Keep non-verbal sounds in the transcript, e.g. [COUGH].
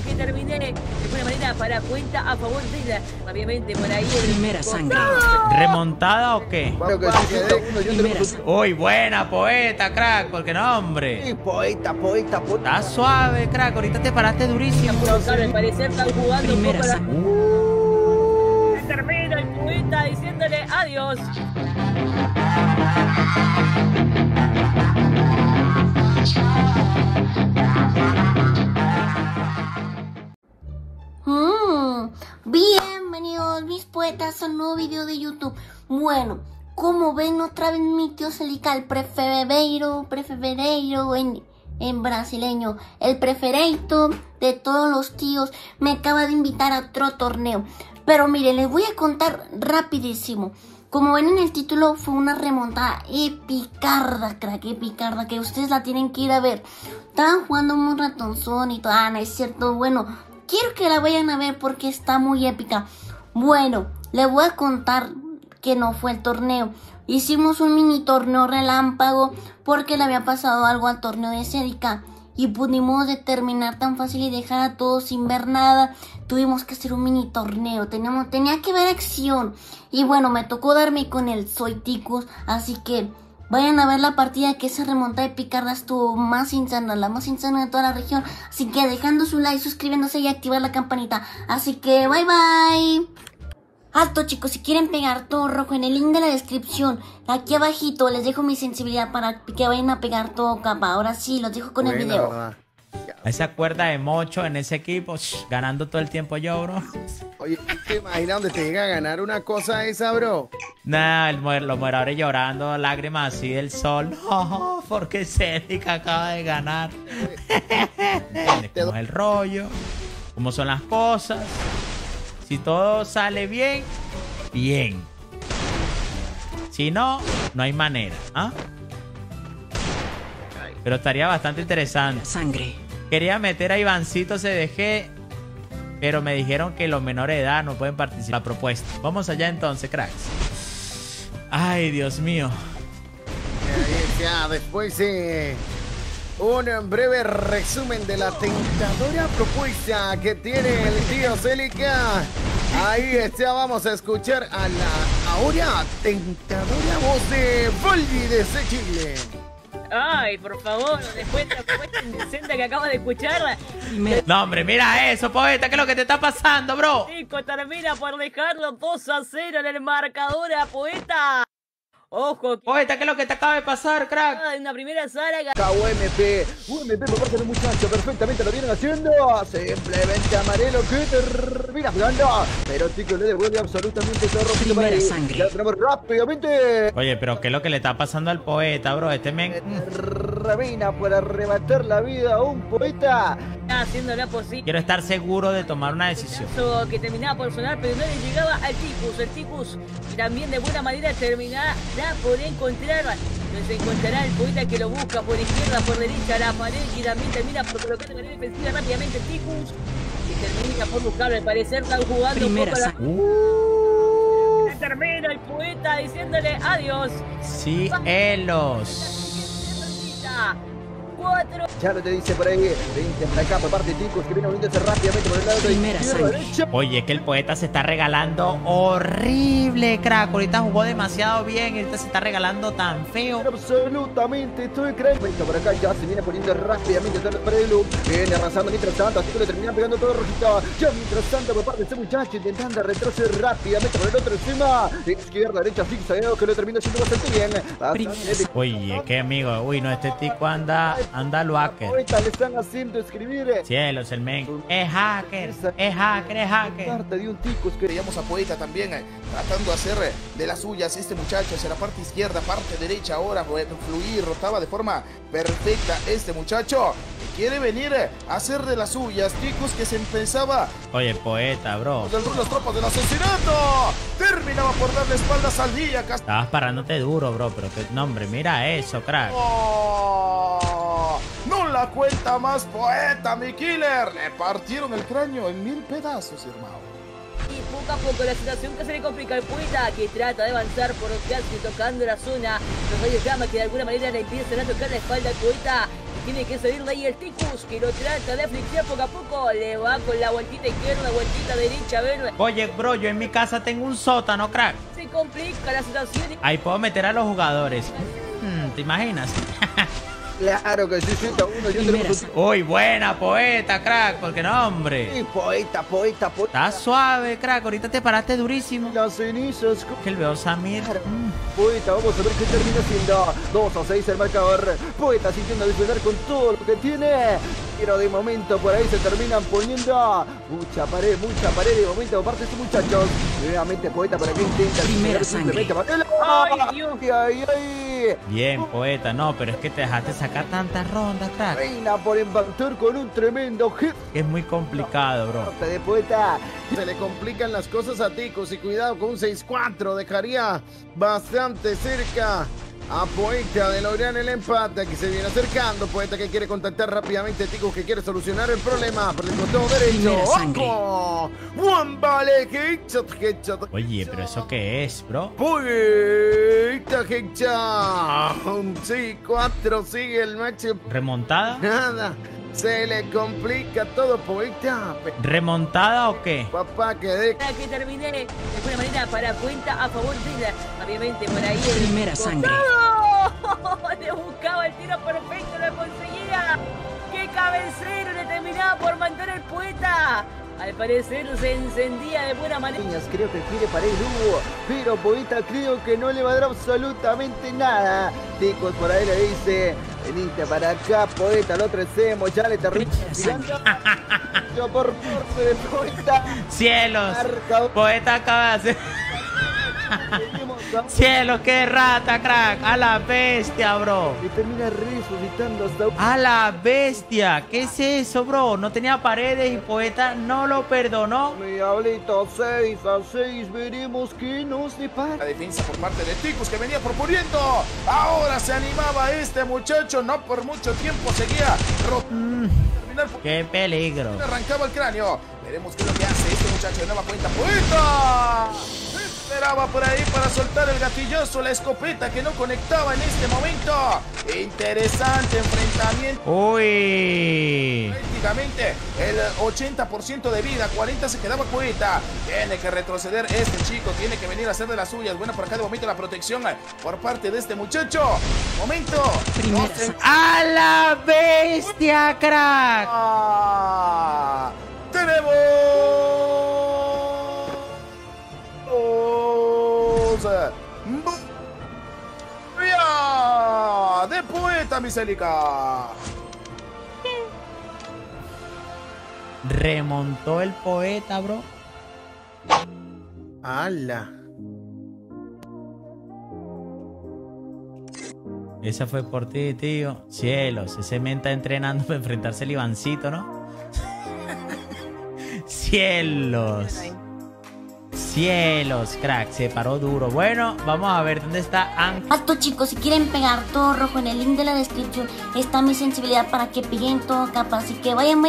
que termine de buena manera para cuenta a favor de la. Obviamente por ahí. El Primera sangre. ¿Remontada o qué? Claro que sí, que de uno, yo Primera tengo sangre. Uy, buena, poeta, crack, porque no, hombre. Sí, poeta, poeta, poeta. Está suave, crack, ahorita te paraste durísimo. Claro, al parecer están jugando un Primera poco la. sangre. Termina el poeta diciéndole adiós. Bienvenidos mis poetas a un nuevo video de YouTube. Bueno, como ven otra vez mi tío Celica, el prefevereiro, prefevereiro en, en brasileño, el prefereito de todos los tíos, me acaba de invitar a otro torneo. Pero miren, les voy a contar rapidísimo. Como ven en el título, fue una remontada epicarda, crack, epicarda, que ustedes la tienen que ir a ver. Estaban jugando un ratonzón y todo, ah, no es cierto, bueno, quiero que la vayan a ver porque está muy épica. Bueno, les voy a contar que no fue el torneo. Hicimos un mini torneo relámpago porque le había pasado algo al torneo de Cédica. Y pudimos determinar tan fácil y dejar a todos sin ver nada. Tuvimos que hacer un mini torneo. Teníamos, tenía que ver acción. Y bueno, me tocó darme con el Soy Ticos. Así que vayan a ver la partida que esa remontada de picarda estuvo más insana, la más insana de toda la región. Así que dejando su like, suscribiéndose y activar la campanita. Así que bye bye. Alto chicos, si quieren pegar todo rojo en el link de la descripción, aquí abajito les dejo mi sensibilidad para que vayan a pegar todo capa. Ahora sí, los dejo con el video. verdad. Esa cuerda de mocho en ese equipo, shh, ganando todo el tiempo yo, bro. Oye, ¿te imaginas dónde te llega a ganar una cosa esa, bro? Nah, el muer- los moradores llorando, lágrimas así del sol. [LAUGHS] No, porque Cética acaba de ganar. [LAUGHS] ¿Cómo es el rollo? ¿Cómo son las cosas? Si todo sale bien, bien. Si no, no hay manera. ¿ah? Pero estaría bastante interesante. Sangre. Quería meter a Ivancito CDG, pero me dijeron que los menores de edad no pueden participar en la propuesta. Vamos allá entonces, cracks. Ay, Dios mío. Ahí Ya, después de un breve resumen de la tentadora propuesta que tiene el tío Celica. Ahí está, vamos a escuchar a la ahora tentadora voz de Volvi desde Chile. Ay, por favor, después de la propuesta indecente que acabo de escuchar. No, hombre, mira eso, poeta. ¿Qué es lo que te está pasando, bro? Chico termina por dejarlo 2 a 0 en el marcador a poeta. Ojo, que Poeta, ¿qué es lo que te acaba de pasar, crack? en una primera sala KUMP, UMP por parte del muchacho, perfectamente lo vienen haciendo, simplemente amarelo que termina jugando, pero Tico le devuelve absolutamente todo para Primera ahí. sangre. Ya tenemos rápidamente, Oye, pero ¿qué es lo que le está pasando al poeta, bro? Este men... termina por arrebatar la vida a un poeta, haciendo la posible. Quiero estar seguro de tomar una decisión. que terminaba por sonar, pero no le llegaba al Ticus. El Ticus también de buena manera terminará por encontrar. Nos encontrará el poeta que lo busca por izquierda, por derecha, la pared y también termina por colocar de manera defensiva rápidamente el Ticus. Y termina por buscarlo. Al parecer están jugando un Primera poco la... sangre. Termina el poeta diciéndole adiós. Cielos. Cuatro. ya lo te dice por ahí, 20 hasta acá por parte de Ticos que viene uniéndose rápidamente por el lado de Primera izquierda, sangre. derecha. Oye, que el poeta se está regalando horrible, crack. Ahorita jugó demasiado bien y ahorita se está regalando tan feo. Absolutamente, estoy creyendo. Por acá ya se viene poniendo rápidamente todo el prelu. Viene arrasando mientras tanto, así que le terminan pegando todo rojito. Ya mientras tanto, por parte de este muchacho, intentando retroceder rápidamente por el otro encima. Izquierda, derecha, zigzagueo, que lo termina haciendo bastante bien. Bastante Primera bien. Oye, qué amigo. Uy, no, este tico anda, anda lo hacker. Ahorita le están haciendo escribir. eh, Cielos, el men. Es hacker, es hacker, es hacker. Carta de un ticos que Veíamos a Poeta también eh, tratando de hacer eh, de las suyas este muchacho hacia la parte izquierda, parte derecha ahora, fluir, rotaba de forma perfecta este muchacho. que Quiere venir eh, a hacer de las suyas, ticos que se empezaba Oye, poeta, bro. del las tropas del asesinato. Terminaba por darle espaldas al día. Estabas parándote duro, bro, pero que no, hombre, mira eso, crack. ¡Oh! La cuenta más poeta, mi killer. Le partieron el cráneo en mil pedazos, hermano. Y poco a poco la situación que se le complica al poeta que trata de avanzar por casi tocando la zona. Los rayos llama que de alguna manera le empiezan a tocar la espalda al poeta. Tiene que salir de ahí el Ticus, que lo trata de afligir poco a poco. Le va con la vueltita izquierda, vueltita derecha, a ver. Oye, bro, yo en mi casa tengo un sótano, crack. Se complica la situación. Ahí puedo meter a los jugadores. Hmm, ¿Te imaginas? [LAUGHS] Claro que sí, uno. Yo tenemos un... Uy, buena, poeta, crack, porque no, hombre. Sí, poeta, poeta, poeta. Está suave, crack. Ahorita te paraste durísimo. Las cenizas. Que el veo Samir. Mm. Poeta, vamos a ver qué termina siendo. 2 a 6 el marcador. Poeta sintiendo disfrutar con todo lo que tiene. Pero de momento por ahí se terminan poniendo mucha pared, mucha pared de momento por parte de estos muchachos. Nuevamente Poeta por aquí intenta. Primera sangre. Ay, Dios. Ay, ay. Bien, poeta, no, pero es que te dejaste sacar tantas rondas, crack. Reina por empatar con un tremendo hit Es muy complicado, bro. de Poeta. Se le complican las cosas a Ticos y cuidado con un 6-4. Dejaría bastante cerca a Poeta de lograr el empate. Aquí se viene acercando. Poeta que quiere contactar rápidamente a Ticos que quiere solucionar el problema por el costado derecho. Vale, headshot, headshot. Oye, pero ¿eso qué es, bro? Poeta, headshot. Un 6-4 sigue el match. ¿Remontada? Nada. Se le complica todo, Poeta. ¿Remontada o qué? Papá, que de Para que termine de buena manera para cuenta a favor de la. Obviamente por ahí el. Primera sangre. ¡No! [LAUGHS] Le buscaba el tiro perfecto, lo conseguía. ¡Qué cabecero le terminaba por mandar el poeta! Al parecer se encendía de buena manera. Niñas, creo que quiere pared Hugo, pero Poeta creo que no le va a dar absolutamente nada. Ticos por ahí le dice, venite para acá, Poeta, lo trecemos, ya le tirando. [LAUGHS] Yo por de Poeta. ¡Cielos! Marca, Poeta acaba de hacer... [LAUGHS] ¡Cielos, qué rata, crack! ¡A la bestia, bro! Y termina resucitando hasta ¡A la bestia! ¿Qué es eso, bro? No tenía paredes y Poeta no lo perdonó. Mi diablito 6 a 6, veremos qué nos depara. La defensa por parte de Ticus que venía proponiendo. Ahora se animaba este muchacho. No por mucho tiempo seguía por- ¡Qué peligro! Arrancaba el cráneo. Veremos qué es lo que hace este muchacho de nueva cuenta. ¡Poeta! Esperaba por ahí para soltar el gatilloso, la escopeta que no conectaba en este momento. Interesante enfrentamiento. ¡Uy! Prácticamente el 80% de vida, 40 se quedaba Poeta. Tiene que retroceder este chico, tiene que venir a hacer de las suyas. Bueno, por acá de momento la protección eh, por parte de este muchacho. Momento. Primera No se-. ¡A la bestia, crack! Ah, Vía de poeta Miselica. Remontó el poeta, bro. ¡Hala! Esa fue por ti, tío. Cielos, ese men está entrenando para enfrentarse al Ivancito, ¿no? [LAUGHS] Cielos. Cielos, crack, se paró duro. Bueno, vamos a ver dónde está Ang. Alto chicos, si quieren pegar todo rojo en el link de la descripción, está mi sensibilidad para que peguen todo capa, así que vayan.